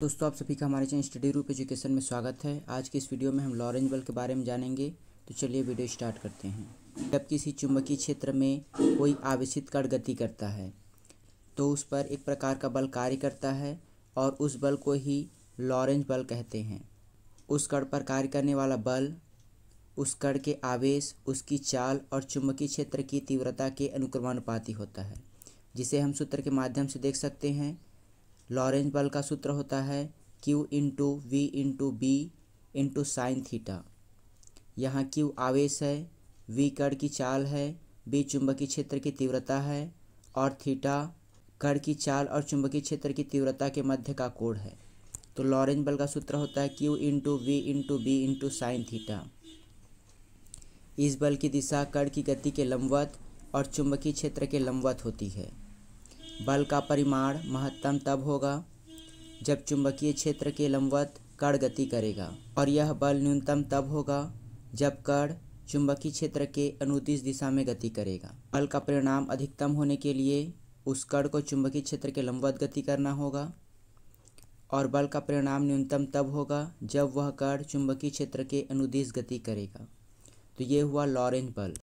दोस्तों, आप सभी का हमारे चैनल स्टडी रूप एजुकेशन में स्वागत है। आज की इस वीडियो में हम लॉरेंज बल के बारे में जानेंगे। तो चलिए वीडियो स्टार्ट करते हैं। जब किसी चुंबकीय क्षेत्र में कोई आवेशित कण गति करता है तो उस पर एक प्रकार का बल कार्य करता है और उस बल को ही लॉरेंज बल कहते हैं। उस कण पर कार्य करने वाला बल, उस कण के आवेश, उसकी चाल और चुंबकीय क्षेत्र की तीव्रता के अनुक्रमानुपाती होता है, जिसे हम सूत्र के माध्यम से देख सकते हैं। लॉरेंज बल का सूत्र होता है q into v into B into sine theta यहाँ क्यू आवेश है वी कण की चाल है बी चुंबकीय क्षेत्र की तीव्रता है और थीटा कण की चाल और चुंबकीय क्षेत्र की तीव्रता के मध्य का कोण है। तो लॉरेंज बल का सूत्र होता है q into v into B into sine theta इस बल की दिशा कण की गति के लंबवत और चुंबकीय क्षेत्र के लंबवत होती है। बल का परिमाण महत्तम तब होगा जब चुंबकीय क्षेत्र के लंबवत कण गति करेगा। और यह बल न्यूनतम तब होगा जब कण चुंबकीय क्षेत्र के अनुदिश दिशा में गति करेगा। बल का परिणाम अधिकतम होने के लिए उस कण को चुंबकीय क्षेत्र के लंबवत गति करना होगा। और बल का परिणाम न्यूनतम तब होगा जब वह कण चुंबकीय क्षेत्र के अनुदिश गति करेगा। तो ये हुआ लॉरेंज बल।